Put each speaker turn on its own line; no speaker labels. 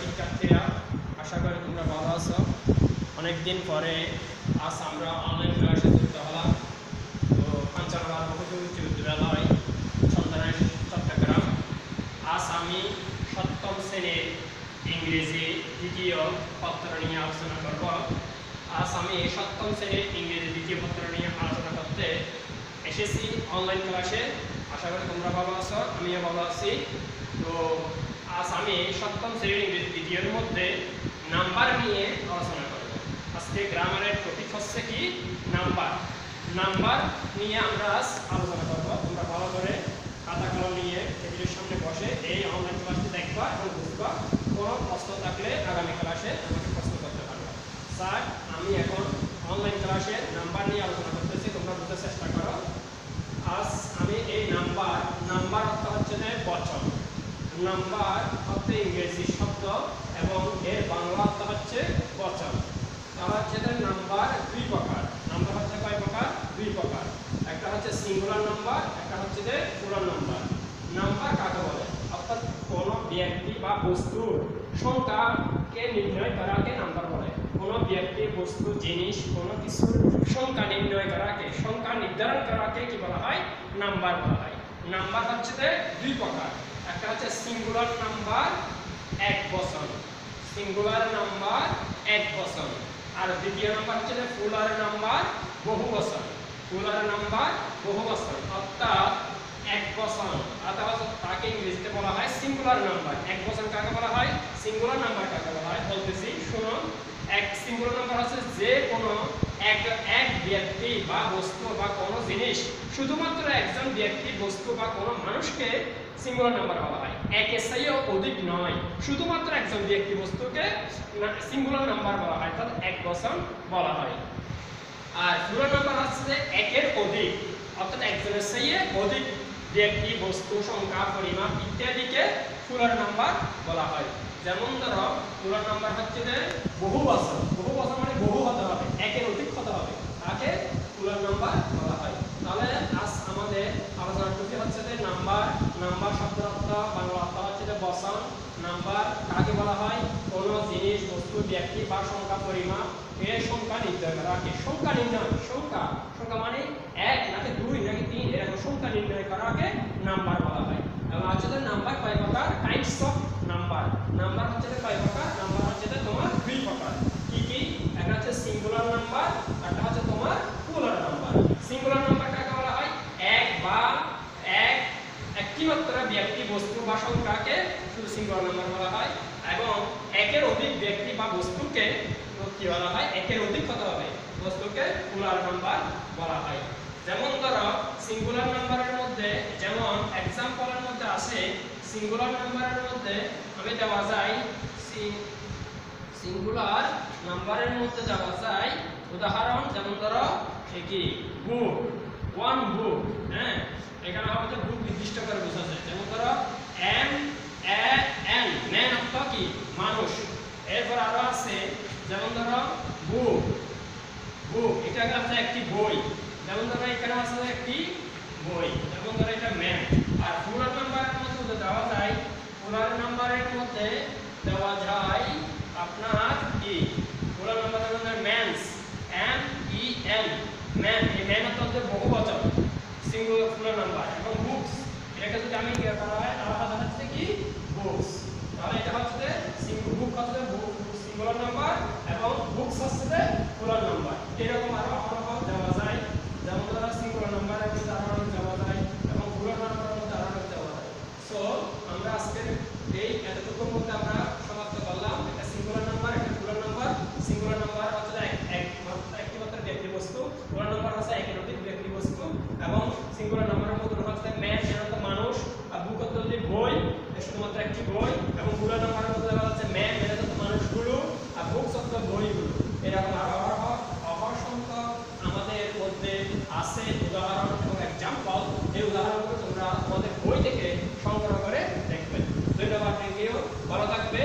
শিক্ষার্থীরা, আশা করি তোমরা ভালো আছো। অনেকদিন পরে আজ আমরা অনলাইন ক্লাসে যুক্ত হলাম। তো কাঞ্চনবাদ মুখ্যমন্ত্রী বিদ্যালয় সন্তানের চট্টগ্রাম। আজ আমি সপ্তম শ্রেণির ইংরেজি দ্বিতীয় পত্র নিয়ে আলোচনা করব। আজ আমি সপ্তম শ্রেণির ইংরেজি দ্বিতীয় পত্র নিয়ে আলোচনা করতে এসেছি অনলাইন ক্লাসে আশা করি তোমরা ভালো আছো, আমিও ভালো আছি। তো আমি সপ্তম শ্রেণির দ্বিতীয়ের মধ্যে নাম্বার নিয়ে আলোচনা করব। আজকে গ্রামারের টপিক হচ্ছে কি? নাম্বার। নাম্বার নিয়ে আমরা আজ আলোচনা করব। তোমরা ভালো করে খাতা কলম নিয়ে টেবিলের সামনে বসে এই অনলাইন ক্লাসটি দেখবা এবং বুঝবা কোনো প্রশ্ন থাকলে আগামী ক্লাসে আমাকে প্রশ্ন করতে পারবে। স্যার, আমি এখন অনলাইন ক্লাসে নাম্বার নিয়ে আলোচনা করতেছি, তোমরা বুঝতে চেষ্টা করো। আজ আমি এই নাম্বার নাম্বার অর্থ হচ্ছে যে নাম্বার হচ্ছে ইংরেজি শব্দ এবং এর বাংলা অর্থ হচ্ছে বচন। তাহলে হচ্ছে নাম্বার দুই প্রকার। নাম্বার হচ্ছে কয় প্রকার? দুই প্রকার। একটা হচ্ছে সিঙ্গুলার নাম্বার একটা হচ্ছে যে পুরান নাম্বার নাম্বার কাকে বলে? অর্থাৎ কোনো ব্যক্তি বা বস্তুর সংখ্যাকে নির্ণয় করাকে নাম্বার বলে। কোনো ব্যক্তি, বস্তু, জিনিস, কোনো কিছুর সংখ্যা নির্ণয় করাকে, সংখ্যা নির্ধারণ করাকে কি বলা হয়? নাম্বার বলা হয়। নাম্বার হচ্ছে যে দুই প্রকার। একটা হচ্ছে সিঙ্গুলার নাম্বার এক বছর সিঙ্গুলার নাম্বার এক বছর আর দ্বিতীয় নাম্বার হচ্ছে ফুলার নাম্বার বহু বছর ফুলার নাম্বার বহু বছর অর্থাৎ এক বছর অর্থাৎ তাকে ইংরেজিতে বলা হয় সিঙ্গুলার নাম্বার এক বছর কাকে বলা হয়? সিঙ্গুলার নাম্বার কাকে বলা হয়? বলতেছি শুনো এক সিঙ্গুলার নাম্বার হচ্ছে যে কোনো এক এক ব্যক্তি বা বস্তু বা কোনো জিনিস, শুধুমাত্র একজন ব্যক্তি, বস্তু বা কোনো মানুষকে সিঙ্গুলার নাম্বার বলা হয়। একের চাইও অধিক নয়। শুধুমাত্র একজন ব্যক্তি বস্তুকে সিঙ্গুলার নাম্বার বলা হয়, অর্থাৎ এক বছর বলা হয়। আর প্লুরাল নাম্বার হচ্ছে একের অধিক, অর্থাৎ একজনের চেয়ে অধিক ব্যক্তি, বস্তু, সংখ্যা, পরিমাপ ইত্যাদিকে প্লুরাল নাম্বার বলা হয়। যেমন ধরো প্লুরাল নাম্বার হচ্ছে যে বহু বছর বহু বছর মানে বহু হতে হবে, একের অধিক হতে হবে। তাকে প্লুরাল নাম্বার বলা হয়। তাহলে আজ আমাদের আলোচনার টপিক হচ্ছে যে নাম্বার নাম্বার শব্দের অর্থ বাংলা অর্থ হচ্ছে যে বসান নাম্বার। কাকে বলা হয়? কোনো জিনিস, বস্তু, ব্যক্তি বা সংখ্যা, পরিমাপ। এর সংখ্যা নির্ণয় করা। কি? সংখ্যা নির্ণয়। সংখ্যা। সংখ্যা মানে এক নাকি দুই নাকি তিন? এরকম সংখ্যা নির্ণয় করাকে নাম্বার বলা হয়। এবং হচ্ছে নাম্বার কয় প্রকার? কাইন্ডস অফ নাম্বার নাম্বার হচ্ছে যে কয় প্রকার নাম্বার হচ্ছে যে তোমার দুই প্রকার কি কি একটা হচ্ছে সিঙ্গুলার নাম্বার একটা হচ্ছে তোমার প্লুরাল নাম্বার সিঙ্গুলার নাম্বার কাকে বলা হয় এক বা এক একটি মাত্র ব্যক্তি বস্তু বা সংখ্যাকে শুধু সিঙ্গুলার নাম্বার বলা হয়, এবং একের অধিক ব্যক্তি বা বস্তুকে কি বলা হয়, একের অধিক হতে হবে? বস্তুকে প্লুরাল নাম্বার বলা হয়। যেমন ধরো সিঙ্গুলার নাম্বারের মধ্যে, যেমন এক্সাম্পলের মধ্যে আছে সিঙ্গুলার নাম্বারের মধ্যে আমি দেওয়া যায় সিঙ্গুলার নাম্বারের মধ্যে দেওয়া যায়, উদাহরণ যেমন ধরো কি? বুক ওয়ান বুক হ্যাঁ? এখানে আমাদের বুক নির্দিষ্ট করে বোঝা যায়। যেমন ধরো এম এন ম্যান অর্থ কি মানুষ এরপর আরও আছে যেমন ধরো বুক বুক এটা আছে একটি বই এখানে আছে একটি বই এবং ধরো এটা ম্যান আর পুরার নাম্বারের মধ্যে দেওয়া যায় পুরার নাম্বারের মধ্যে দেওয়া যায় আপনার কি? পুরার নাম্বারের মধ্যে men M E N man এই ম্যান অর্থ বহু বচন সিঙ্গুলার পুরার নাম্বার এবং বুকস এটাকে যদি আমি কি করা ধন্যবাদ থ্যাংক ইউ ভালো থাকবে